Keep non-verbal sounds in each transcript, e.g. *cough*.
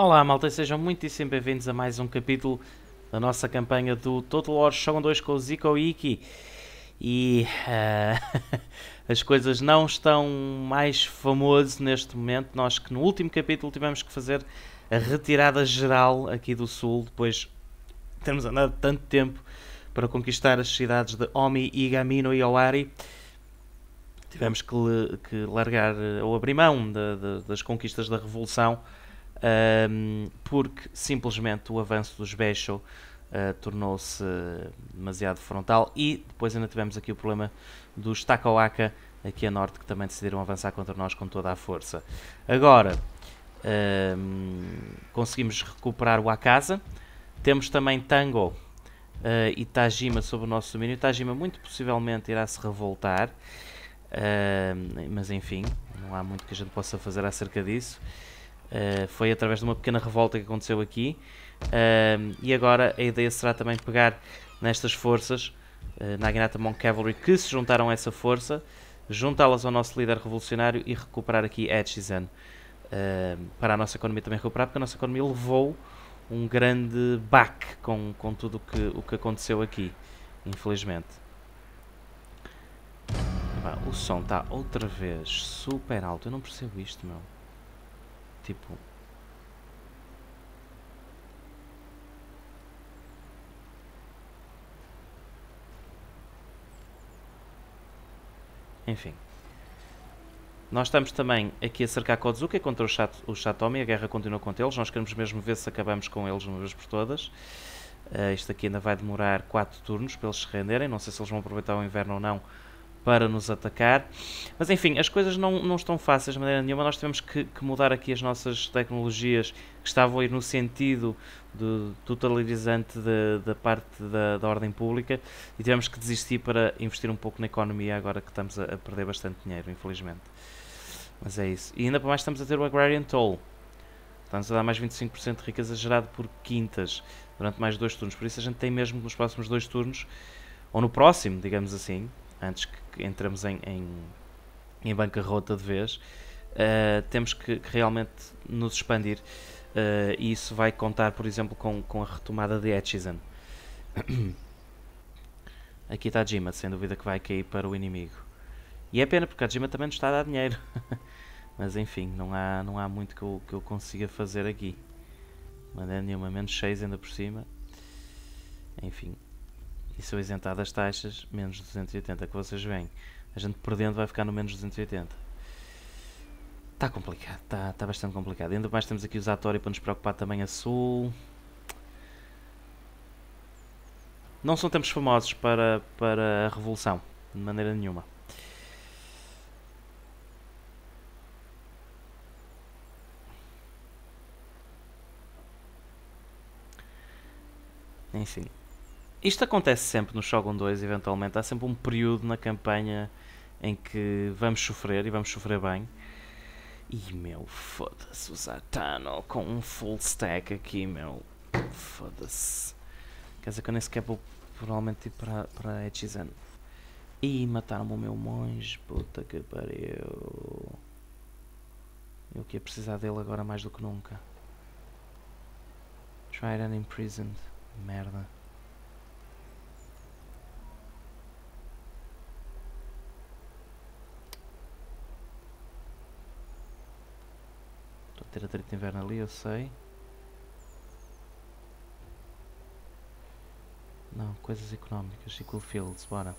Olá malta, sejam muitíssimo bem-vindos a mais um capítulo da nossa campanha do Total War Shogun 2 com o Zico Iki. E uh, *laughs* as coisas não estão mais famosas neste momento. Nós que no último capítulo tivemos que fazer a retirada geral aqui do sul, depois de termos andado tanto tempo para conquistar as cidades de Omi, Igamino e Owari. Tivemos que, que largar ou abrir mão de, de, das conquistas da Revolução um, porque simplesmente o avanço dos Beisho uh, tornou-se demasiado frontal e depois ainda tivemos aqui o problema dos Takawaka aqui a norte que também decidiram avançar contra nós com toda a força. Agora um, conseguimos recuperar o Akasa, temos também Tango uh, e Tajima sob o nosso domínio. Tajima muito possivelmente irá se revoltar, uh, mas enfim, não há muito que a gente possa fazer acerca disso. Uh, foi através de uma pequena revolta que aconteceu aqui. Uh, e agora a ideia será também pegar nestas forças, uh, Naginata Monk Cavalry, que se juntaram a essa força, juntá-las ao nosso líder revolucionário e recuperar aqui Echizen. Uh, para a nossa economia também recuperar, porque a nossa economia levou um grande baque com, com tudo que, o que aconteceu aqui, infelizmente. o som está outra vez super alto, eu não percebo isto, meu. Tipo. Enfim. Nós estamos também aqui a cercar Kozuka contra o, Chat, o Chatomi. A guerra continua contra eles. Nós queremos mesmo ver se acabamos com eles uma vez por todas. Uh, isto aqui ainda vai demorar 4 turnos para eles se renderem. Não sei se eles vão aproveitar o inverno ou não para nos atacar. Mas enfim, as coisas não, não estão fáceis de maneira nenhuma. Nós tivemos que, que mudar aqui as nossas tecnologias que estavam a ir no sentido do totalizante da, da parte da, da, ordem pública e tivemos que desistir para investir um pouco na economia agora que estamos a, a perder bastante dinheiro, infelizmente. Mas é isso. E ainda para mais estamos a ter o Agrarian Toll. Estamos a dar mais 25% de riqueza gerado por quintas durante mais dois turnos. Por isso a gente tem mesmo nos próximos dois turnos, ou no próximo, digamos assim, antes que entramos em, em, em bancarrota de vez, uh, temos que, que, realmente nos expandir. Uh, e isso vai contar, por exemplo, com, com a retomada de Echizen. *coughs* Aqui está a Jima, sem dúvida que vai cair para o inimigo. E é pena, porque a Jima também nos está a dar dinheiro. *laughs* Mas enfim, não há, não há muito que eu, que eu consiga fazer aqui. Mandei nenhuma, menos 6 ainda por cima. Enfim, e sou isentado das taxas, menos 280 que vocês veem. A gente perdendo vai ficar no menos 280. Está complicado, está tá bastante complicado. Ainda mais temos aqui os Atori para nos preocupar também a sul. Não são tempos famosos para, para a revolução, de maneira nenhuma. Enfim, isto acontece sempre no Shogun 2, eventualmente. Há sempre um período na campanha em que vamos sofrer e vamos sofrer bem. E meu, foda-se, o Zatano com um full stack aqui, meu. Foda-se. Quer dizer que eu nem sequer vou provavelmente ir para, para Echizen. E mataram-me o meu monge, puta que pariu. Eu que ia precisar dele agora mais do que nunca. Tried and imprisoned. Merda. Ter a treta inverno ali, eu sei. Não, coisas económicas, Equal Fields, bora.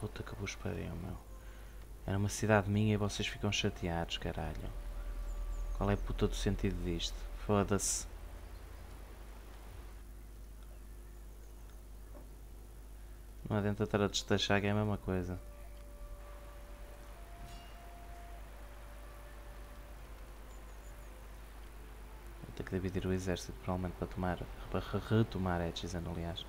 Puta que vos pariu, meu. Era uma cidade minha e vocês ficam chateados, caralho. Qual é puta do sentido disto? Foda-se. Não adianta estar a destachar que é a mesma coisa. Vou ter que dividir o exército provavelmente para tomar para retomar Echizen aliás.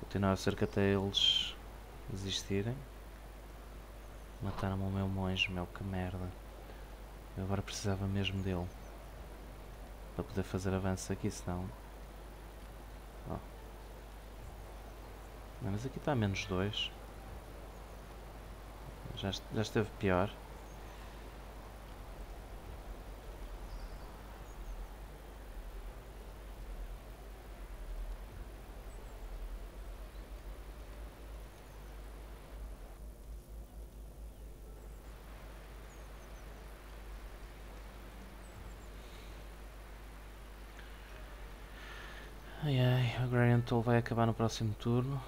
Continuar cerca até eles existirem. Mataram-me o meu monge, meu, que merda. Eu agora precisava mesmo dele. Para poder fazer avanço aqui, senão... Oh. Mas aqui está menos 2. Já, já esteve pior. Ai Toll vai acabar no próximo turno.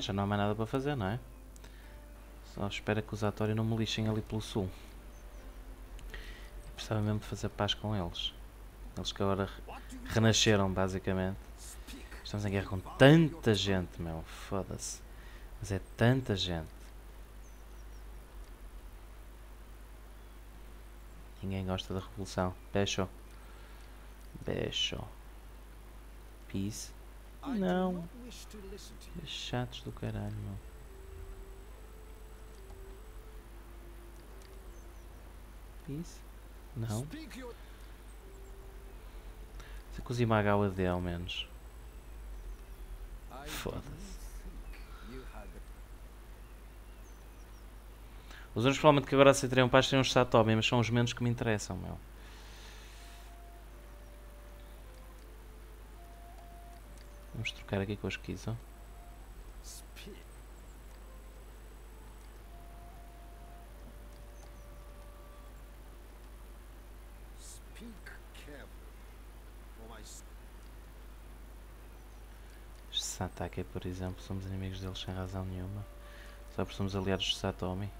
Nem, já não há mais nada para fazer, não é? Só espera que os Atório não me lixem ali pelo sul. Eu precisava mesmo de fazer paz com eles. Eles que agora renasceram, basicamente. Estamos em guerra com tanta gente, meu. Foda-se. Mas é tanta gente. Ninguém gosta da revolução. Beijo. Beijo. Peace. Não. Chatos do caralho, meu. Peace? Não. Se cozinha H AD ao menos. Foda-se. Os únicos provavelmente que agora aceitariam paz seriam os Satomi, mas são os menos que me interessam, meu. Vamos trocar aqui com a esquizo. Este Satake, por exemplo, somos inimigos deles sem razão nenhuma. Só porque somos aliados de Satomi.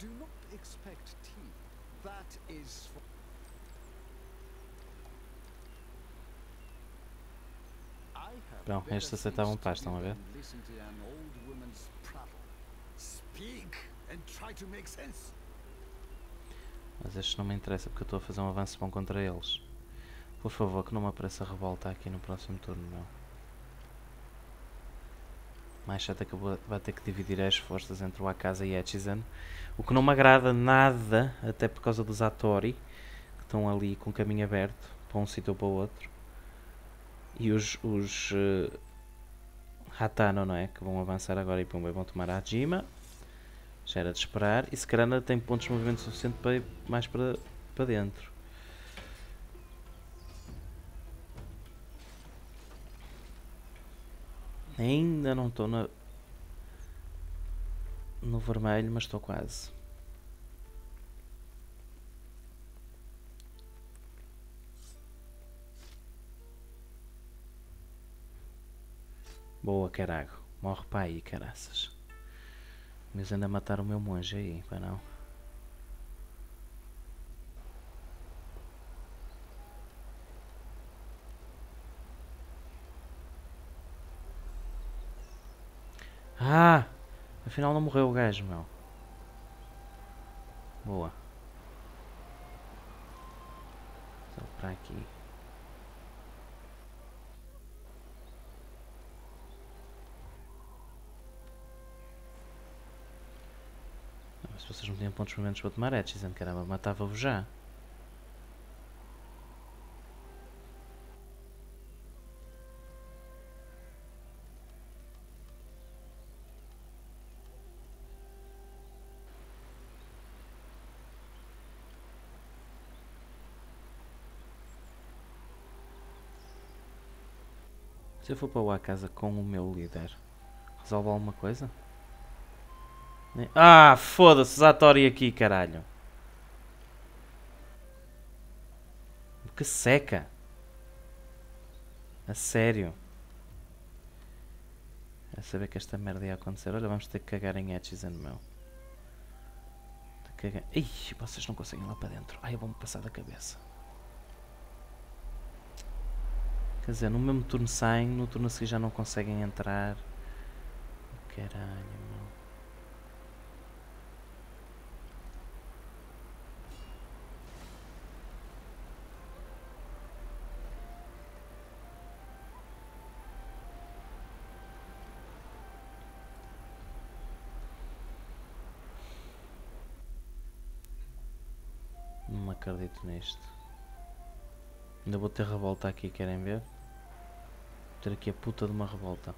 Do not expect tea. That is Bom, better estes aceitavam paz, estão a ver? Mas estes não me interessa porque eu estou a fazer um avanço bom contra eles. Por favor, que não me apareça revolta aqui no próximo turno, meu. Mais chato é que vai ter que dividir as forças entre o Akaza e Echizen. O que não me agrada nada, até por causa dos Atori, que estão ali com o caminho aberto para um sítio ou para o outro. E os, os eh, Hatano, não é? Que vão avançar agora e pumba, vão tomar a Jima. Já era de esperar. E se calhar ainda tem pontos de movimento suficiente para ir mais para, para dentro. Ainda não estou na, no vermelho, mas estou quase. Boa, carago. Morre para aí, caraças. Mas ainda mataram o meu monge aí, para não? Ah! Afinal não morreu o gajo, meu. Boa. Só para aqui. Vocês não tinham pontos movimentos para tomar edge, dizendo caramba, matava-vos já. Se eu for para lá a casa com o meu líder, resolve alguma coisa? Nem- Ah, foda-se, Zatori aqui, caralho. Que seca. A sério. A saber que esta merda ia acontecer. Olha, vamos ter que cagar em Etchizen, meu. caga... Ih, vocês não conseguem lá para dentro. Ai, eu vou-me passar da cabeça. Quer dizer, no mesmo turno saem, no turno a seguir já não conseguem entrar. Caralho, acredito nisto. Ainda vou ter revolta aqui, querem ver? Vou ter aqui a puta de uma revolta.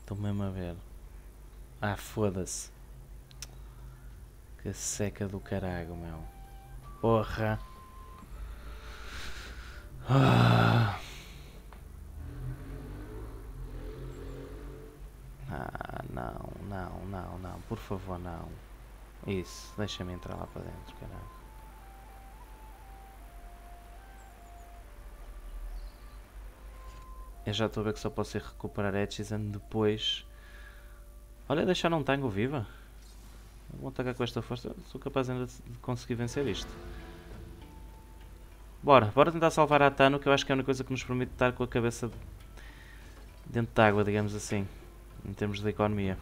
Estou mesmo a ver. Ah, foda-se. Que seca do caralho, meu. Porra. Ah, Por favor, não. Isso, deixa-me entrar lá para dentro, caralho. Eu já estou a ver que só posso ir recuperar Etchizen depois. Olha, deixar um tango viva. Vou atacar com esta força. Sou capaz ainda de conseguir vencer isto. Bora, bora tentar salvar a Tano, que eu acho que é a única coisa que nos permite estar com a cabeça dentro da água, digamos assim, em termos de economia.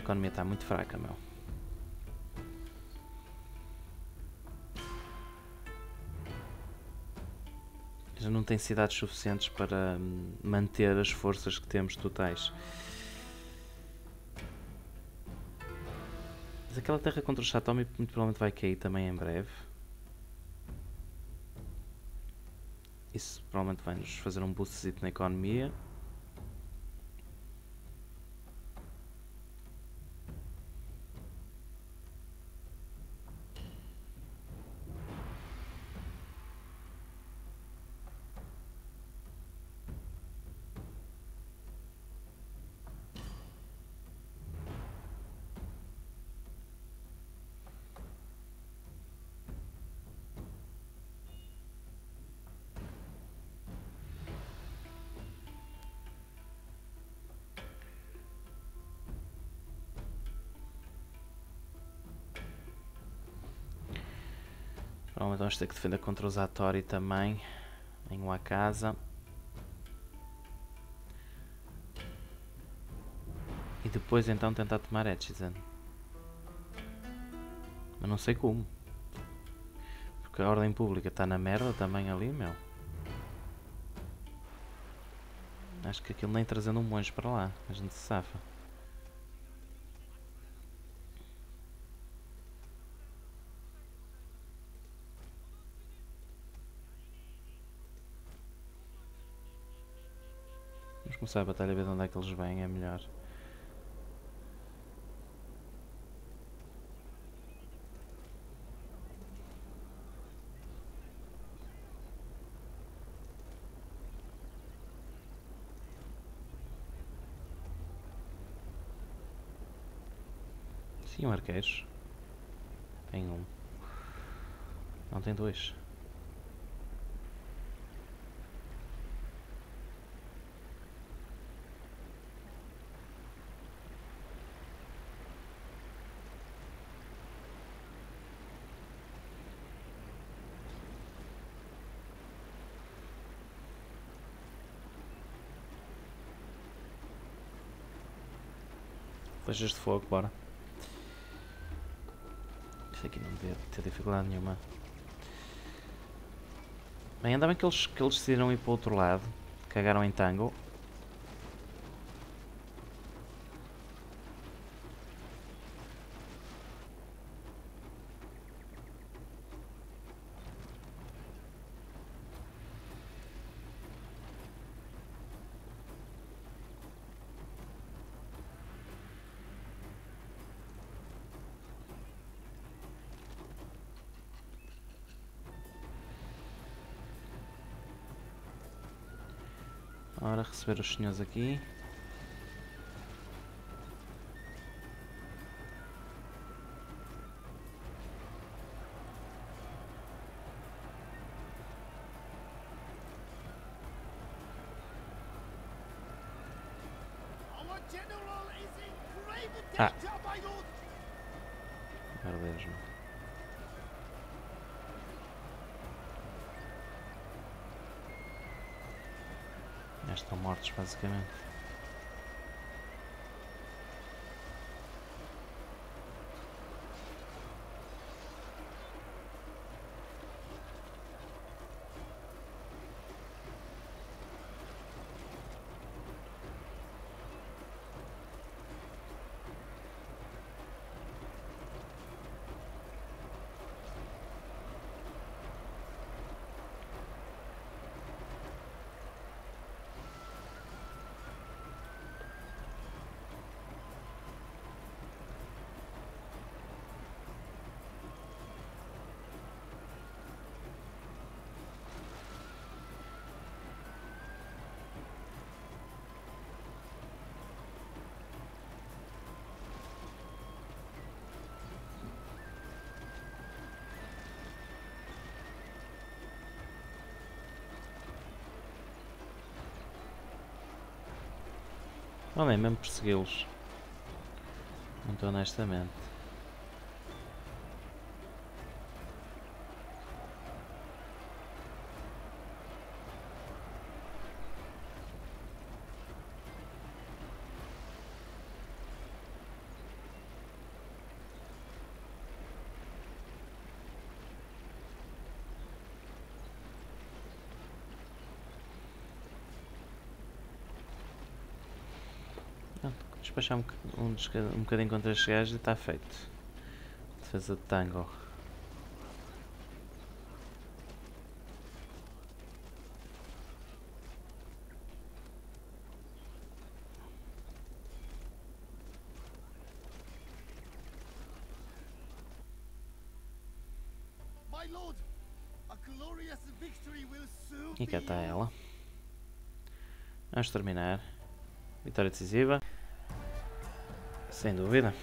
A economia está muito fraca, meu. Já não tem cidades suficientes para hum, manter as forças que temos totais. Mas aquela terra contra o Chatomi muito provavelmente vai cair também em breve. Isso provavelmente vai nos fazer um boost na economia. Ter que defender contra os Atori também em Wakasa. E depois então tentar tomar Echizen. Mas não sei como. Porque a ordem pública está na merda também ali, meu. Acho que aquilo nem trazendo um monge para lá, a gente se safa. Começar a batalha ver de onde é que eles vêm, é melhor. Sim, arqueiros. Tem um. Não, tem dois. Flechas de fogo, bora. Isto aqui não devia ter dificuldade nenhuma. Bem, ainda bem que eles, que eles decidiram ir para o outro lado. Cagaram em tango. słyszysz, niozaki. Mortos, basicamente. Não nem mesmo persegui-los. Muito honestamente. Pronto, despachar um, um, um bocadinho contra estes gajos e está feito. Defesa de tango. E cá está ela. Vamos terminar. Vitória decisiva. Sem dúvida.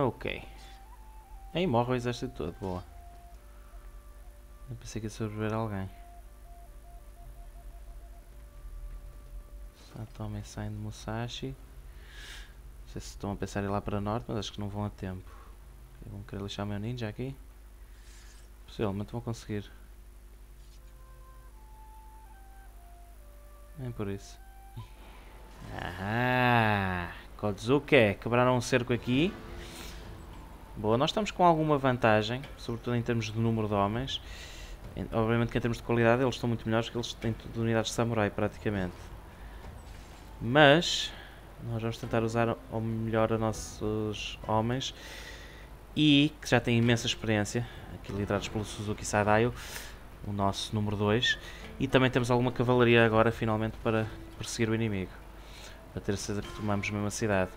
Ok. Aí morre o exército todo, boa. Eu pensei que ia sobreviver alguém. Só tomem saem de Musashi. Não sei se estão a pensar em ir lá para norte, mas acho que não vão a tempo. Vão querer lixar o meu ninja aqui? Possivelmente vão conseguir. Nem por isso. *laughs* Ah, Kodzuke, quebraram um cerco aqui. Boa, nós estamos com alguma vantagem, sobretudo em termos de número de homens. Obviamente que em termos de qualidade eles estão muito melhores, porque eles têm tudo unidades de samurai praticamente. Mas nós vamos tentar usar ao melhor os nossos homens e que já têm imensa experiência, aqui liderados pelo Suzuki Sadaio, o nosso número 2, e também temos alguma cavalaria agora finalmente para perseguir o inimigo, para ter certeza que tomamos mesmo a cidade.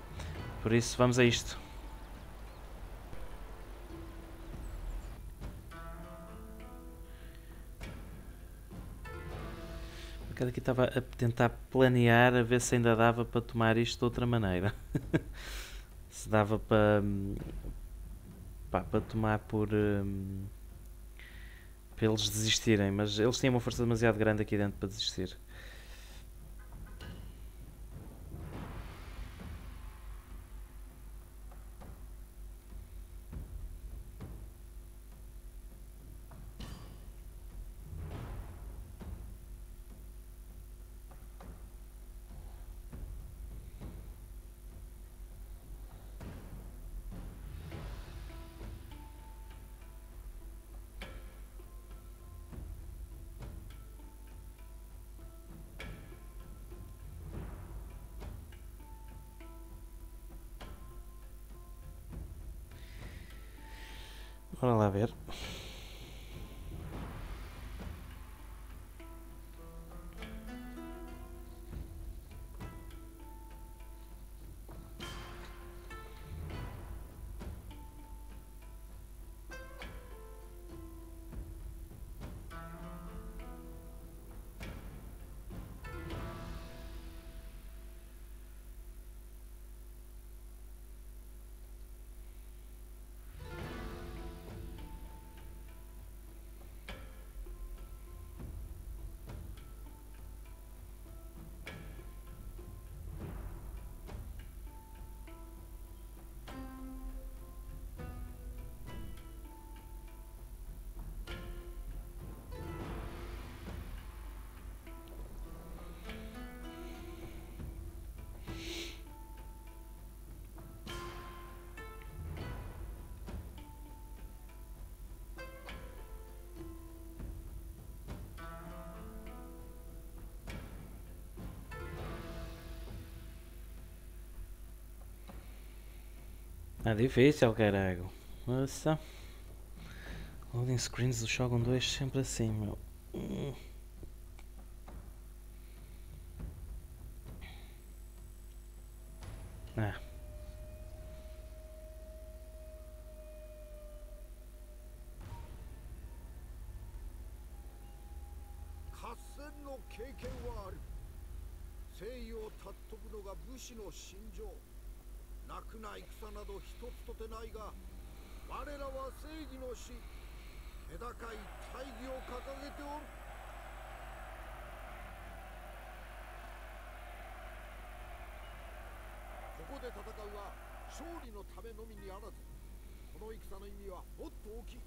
Por isso vamos a isto. Acaso aqui estava a tentar planear a ver se ainda dava para tomar isto de outra maneira. *laughs* se dava para, para tomar por hum, para eles desistirem, mas eles têm uma força demasiado grande aqui dentro para desistir. É difícil, caralho. Nossa. Loading screens do Shogun 2 sempre assim, meu. Hum. Ah. ないが我らは正義の死気高い大義を掲げておる。ここで戦うは勝利のためのみにあらずこの戦の意味はもっと大きい。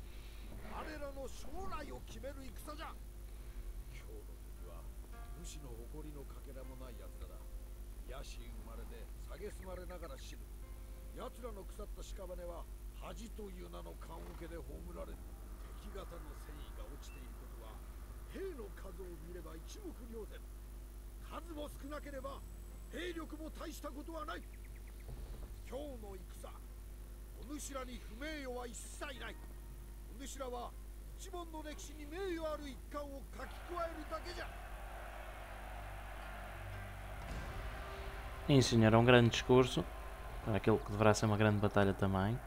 我らの将来を決める戦じゃ。今日の敵は武士の誇りのかけらもない奴らだ。野心生まれで蔑まれながら死ぬ。奴らの腐った屍は恥という名の棺桶で葬られる敵方の戦意が落ちていることは兵の数を見れば一目瞭然。数も少なければ兵力も大したことはない今日の戦お主らに不名誉は一切ない。お主らは一門の歴史に名誉ある一環を書き加えるだけじゃ。Sim, senhor, é um aquilo que deverá ser uma grande batalha também.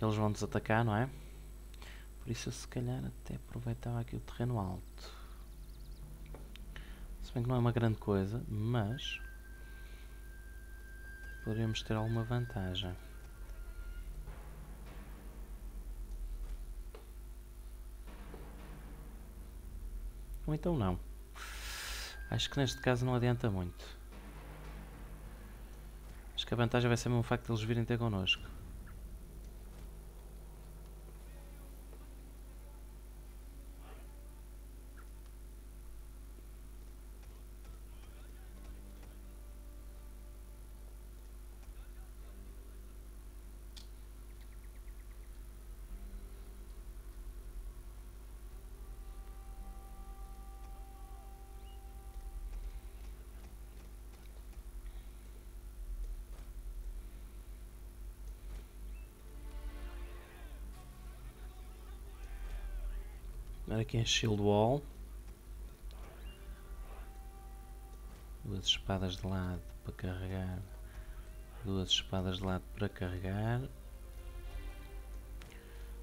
Eles vão nos atacar, não é? Por isso eu se calhar até aproveitava aqui o terreno alto. Se bem que não é uma grande coisa, mas poderíamos ter alguma vantagem. Ou então não. Acho que neste caso não adianta muito. Que a vantagem vai ser mesmo o facto de eles virem ter connosco. Aqui em Shield Wall. Duas espadas de lado para carregar. Duas espadas de lado para carregar.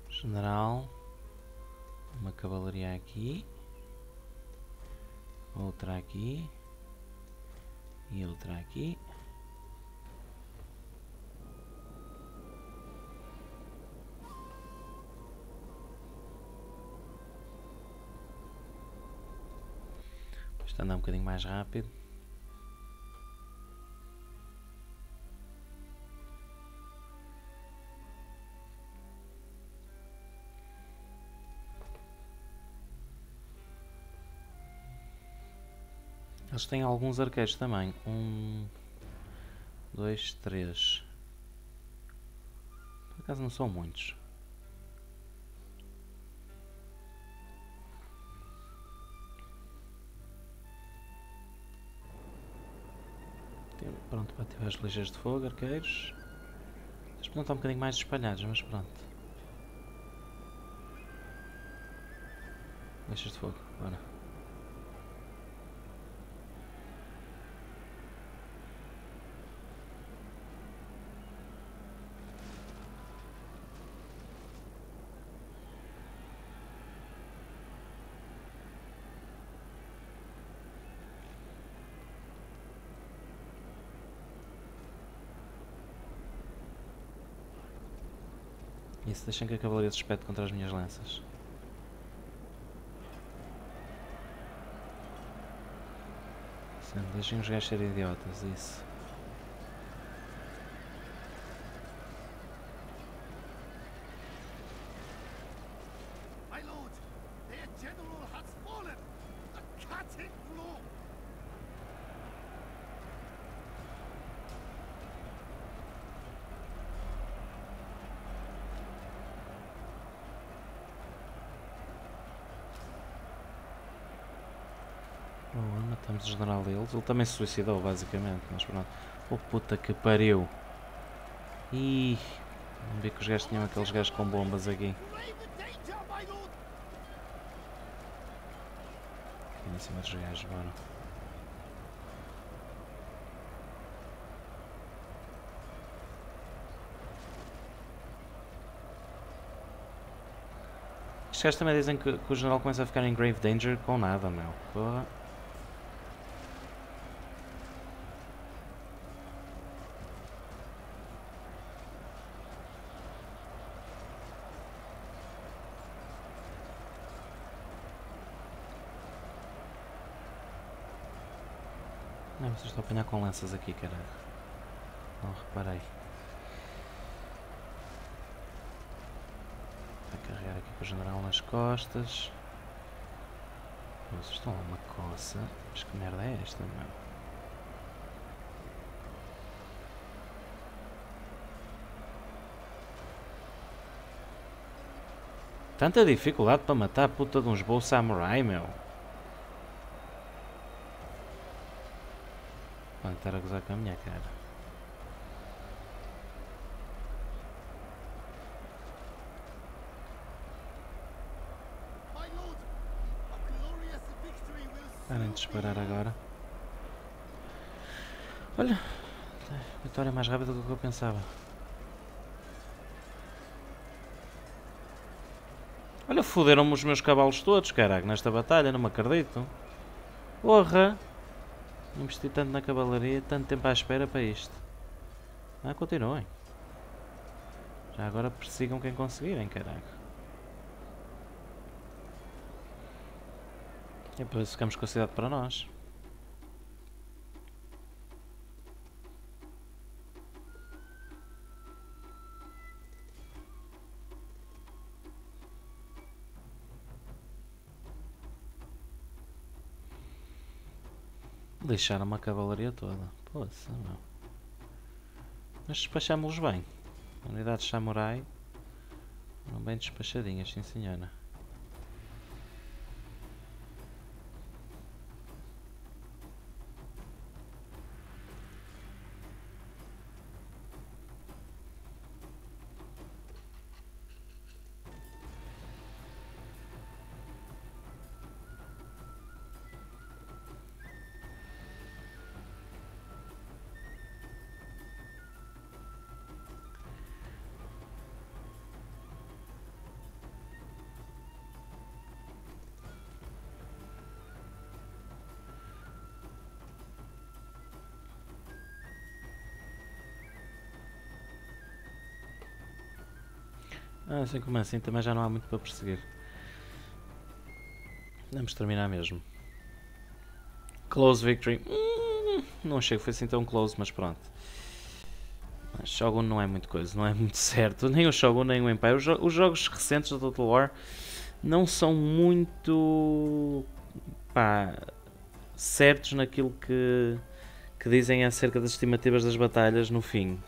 General. Uma cavalaria aqui. Outra aqui. E outra aqui. Isto anda um bocadinho mais rápido. Eles têm alguns arqueiros também. Um, dois, três. Por acaso não são muitos. Pronto, para ativar as ligeiras de fogo, arqueiros. Eles podiam estar um bocadinho mais espalhados, mas pronto. ligeiras de fogo, bora. Isso, deixem que a cavalaria se espete contra as minhas lanças. Sim, deixem os gajos serem idiotas, isso. My lord, their general has fallen. A cutting blow. Boa, matamos o general deles. Ele também se suicidou, basicamente. Mas pronto. Oh puta que pariu. Ih, não vi que os gajos tinham aqueles gajos com bombas aqui. Aqui em cima dos gajos, bora. Estes gajos também dizem que, que o general começa a ficar em grave danger com nada, meu. Porra. Vocês estão a apanhar com lanças aqui, caralho. Não reparei. Vai carregar aqui com o general nas costas. Vocês estão a uma coça. Mas que merda é esta, meu? Tanta dificuldade para matar a puta de uns bow samurai, meu. Estar a gozar com a minha cara. Parem de disparar agora. Olha, vitória mais rápida do que eu pensava. Olha, foderam-me os meus cavalos todos, caraca, nesta batalha, não me acredito. Porra! Investi tanto na cavalaria, tanto tempo à espera para isto. Ah, continuem. Já agora persigam quem conseguirem, caraca. E depois ficamos com a cidade para nós. Deixaram a cavalaria toda. Poça, meu. Mas despachámos-los bem. Unidades samurai foram bem despachadinhas, sim senhora. Ah, assim como assim, também já não há muito para perseguir. Vamos terminar mesmo. Close victory. Hum, não que foi assim tão close, mas pronto. Mas Shogun não é muito coisa, não é muito *laughs* certo. Nem o Shogun, nem o Empire. Os, jo- os jogos recentes do Total War não são muito pá, certos naquilo que, que dizem acerca das estimativas das batalhas no fim.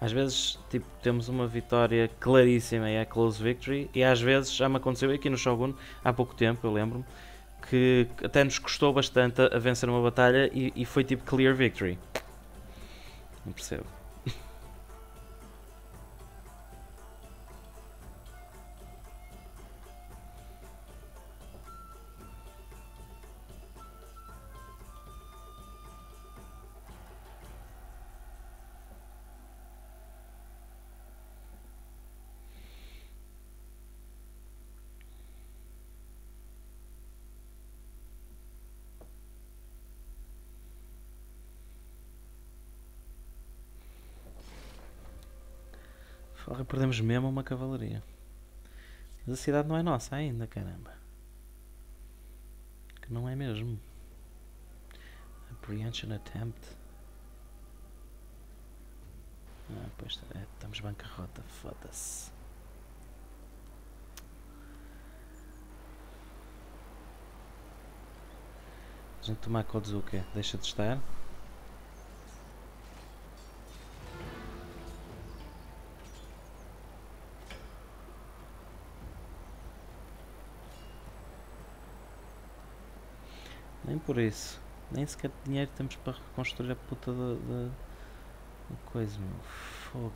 Às vezes, tipo, temos uma vitória claríssima e é close victory, e às vezes já me aconteceu aqui no Shogun há pouco tempo, eu lembro-me, que até nos custou bastante a, vencer uma batalha e, e foi tipo clear victory. Não percebo. Perdemos mesmo uma cavalaria. Mas a cidade não é nossa ainda, caramba. Que não é mesmo. Apprehension attempt. Ah, pois é, estamos bancarrota, foda-se. A gente tomar Kozuka, deixa de estar. Nem por isso. Nem sequer dinheiro temos para reconstruir a puta da, da, coisa, meu. Fogo.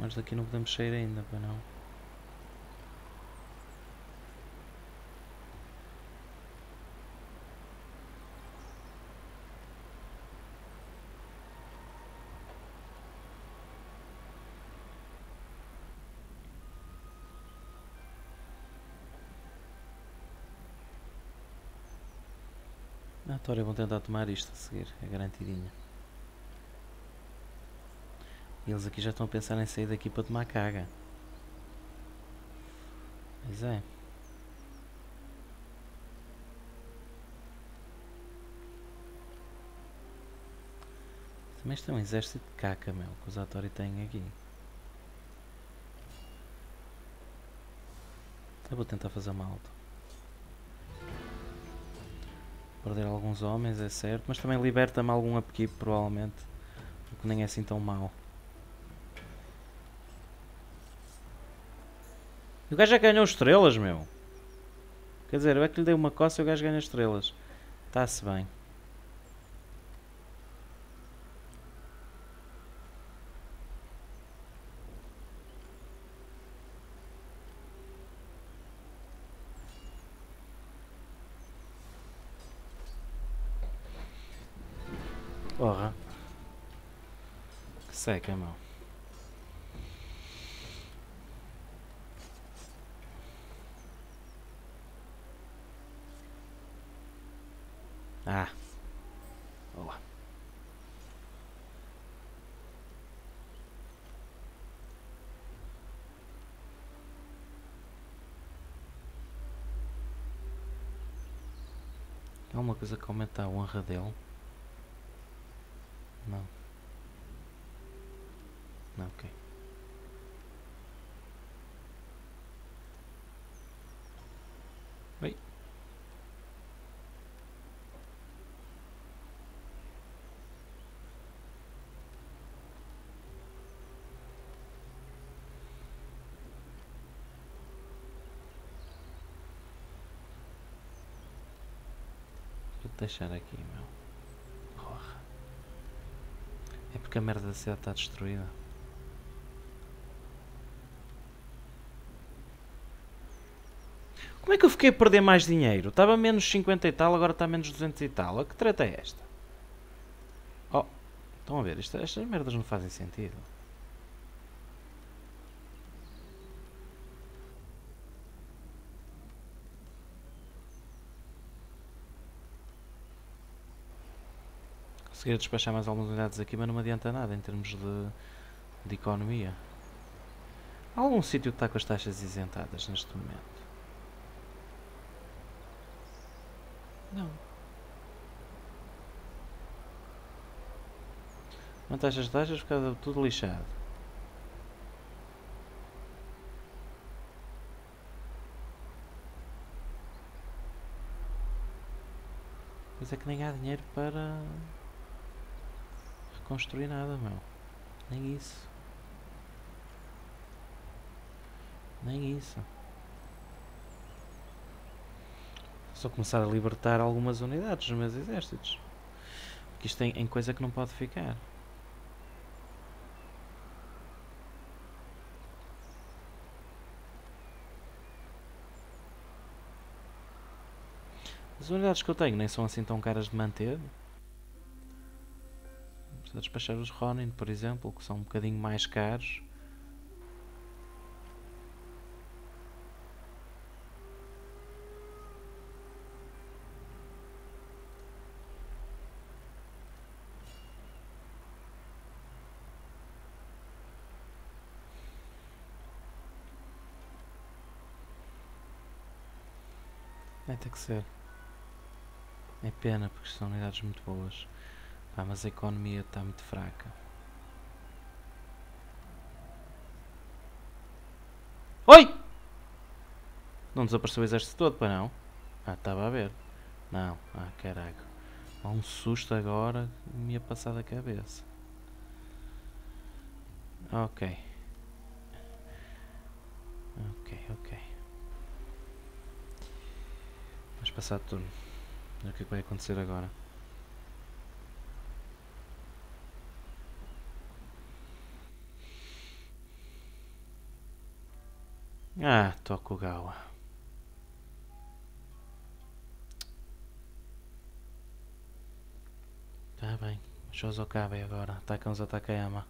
Mas daqui não podemos sair ainda, para não. Na Tória vão tentar tomar isto a seguir, é garantidinha. Eles aqui já estão a pensar em sair daqui para tomar caga. Pois é. Também está um exército de caca, meu, que os Atori têm aqui. Eu vou tentar fazer uma alta. Perder alguns homens, é certo, mas também liberta-me algum upkeep, provavelmente. O que nem é assim tão mau. O gajo já ganhou estrelas, meu. Quer dizer, eu é que lhe dei uma coça e o gajo ganha estrelas. Está-se bem. Porra. Que seca, meu. Ah. Boa. Há alguma coisa que aumenta a honra dele? Não. Não, ok. Oi. Vou deixar aqui, meu. Porra. É porque a merda da cidade está destruída. Como é que eu fiquei a perder mais dinheiro? Estava menos 50 e tal, agora está menos 200 e tal. Que treta é esta? Oh, estão a ver? Isto, estas merdas não fazem sentido. Conseguir despachar mais algumas unidades aqui, mas não me adianta nada em termos de, de economia. Há algum sítio que está com as taxas isentadas neste momento? Não. Uma taxa de taxas ficava tudo lixado. Pois é que nem há dinheiro para reconstruir nada, meu. Nem isso. Nem isso. Só começar a libertar algumas unidades dos meus exércitos. Porque isto tem em coisa que não pode ficar. As unidades que eu tenho nem são assim tão caras de manter. Precisa despachar os Ronin, por exemplo, que são um bocadinho mais caros. Vai ter que ser. É pena porque são unidades muito boas. Pá, mas a economia está muito fraca. Oi! Não desapareceu o exército todo, para não? Ah, estava a ver. Não. Ah, caralho. Há um susto agora me ia passar da cabeça. Ok. Ok, ok. Vamos passar turno. O é que vai acontecer agora. Ah, Tokugawa. Tá bem. Shozokabe agora. Atacam os Atakayama.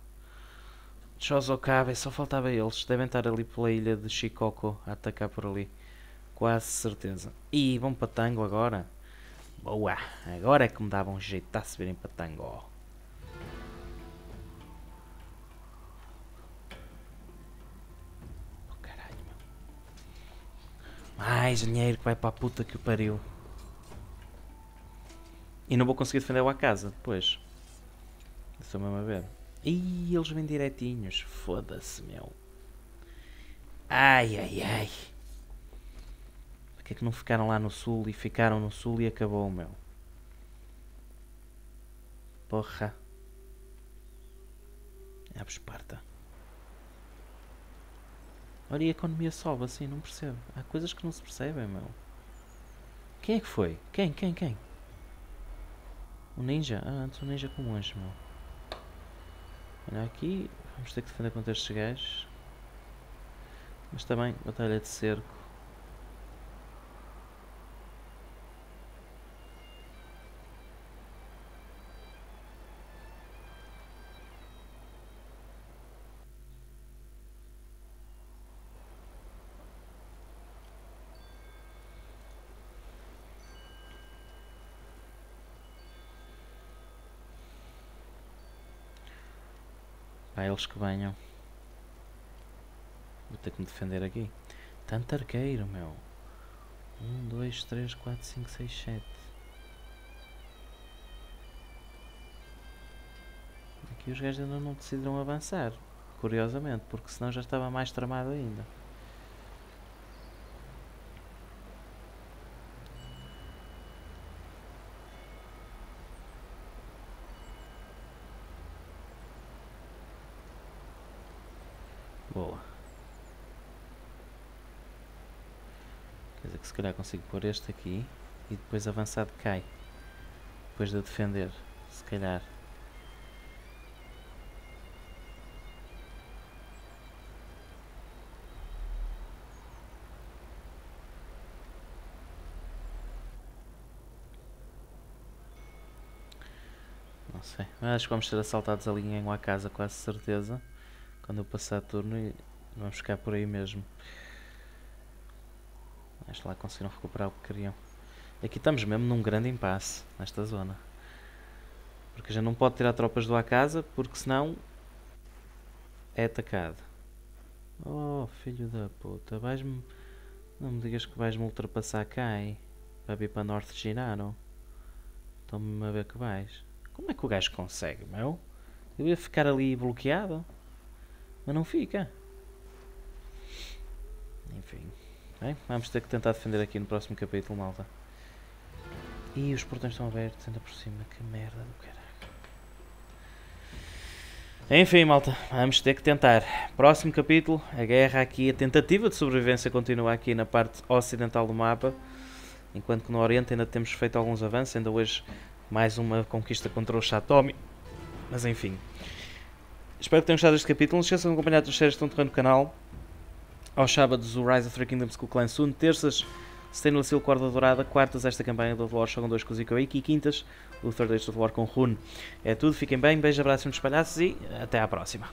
Shozokabe, só faltava eles. Devem estar ali pela ilha de Shikoku a atacar por ali. Quase certeza. E vão para Tango agora. Boa! Agora é que me dava um jeito de virem para Tango. Mais dinheiro que vai para a puta que o pariu. E não vou conseguir defender a casa depois. Estou mesmo a ver. Ih, eles vêm direitinhos. Foda-se, meu. Ai, ai, ai. Porquê é que não ficaram lá no sul e ficaram no sul e acabou, meu? Porra. Abre Esparta. Olha, e a economia sobe assim, não percebo. Há coisas que não se percebem, meu. Quem é que foi? Quem, quem, quem? O ninja? Ah, antes o ninja com monge, meu. Olha aqui, vamos ter que defender contra estes gajos. Mas também, batalha de cerco. Pá, eles que venham. Vou ter que me defender aqui. Tanto arqueiro, meu. 1, 2, 3, 4, 5, 6, 7. Aqui os gajos ainda não decidiram avançar. Curiosamente, porque senão já estava mais tramado ainda. Se calhar consigo pôr este aqui e depois avançado cai. Depois de defender. Se calhar. Não sei. Acho que vamos ser assaltados ali em uma casa, quase certeza. Quando eu passar turno e vamos ficar por aí mesmo. Acho lá conseguiram recuperar o que queriam. Aqui estamos mesmo num grande impasse, nesta zona. Porque já não pode tirar tropas do casa, porque senão é atacado. Oh, filho da puta, vais-me... Não me digas que vais-me ultrapassar cá, hein? Vai vir para norte de Ginaro. Estou-me a ver que vais. Como é que o gajo consegue, meu? Eu ia ficar ali bloqueado. Mas não fica. Enfim. Bem, vamos ter que tentar defender aqui no próximo capítulo, malta. E os portões estão abertos, anda por cima. Que merda do caralho. Enfim, malta, vamos ter que tentar. Próximo capítulo, a guerra aqui, a tentativa de sobrevivência continua aqui na parte ocidental do mapa. Enquanto que no Oriente ainda temos feito alguns avanços, ainda hoje mais uma conquista contra o Chatomi. Mas enfim. Espero que tenham gostado deste capítulo. Não se esqueçam de acompanhar as séries que estão no canal. Aos sábados o Rise of Three Kingdoms com o Clan Sun. Terças Stainless Steel Corda Dourada, quartas esta campanha do War Shogun 2 com o Zico Iki e quintas o Third Age of War com Rune. É tudo, fiquem bem, beijo, abraço, muitos palhaços e até à próxima.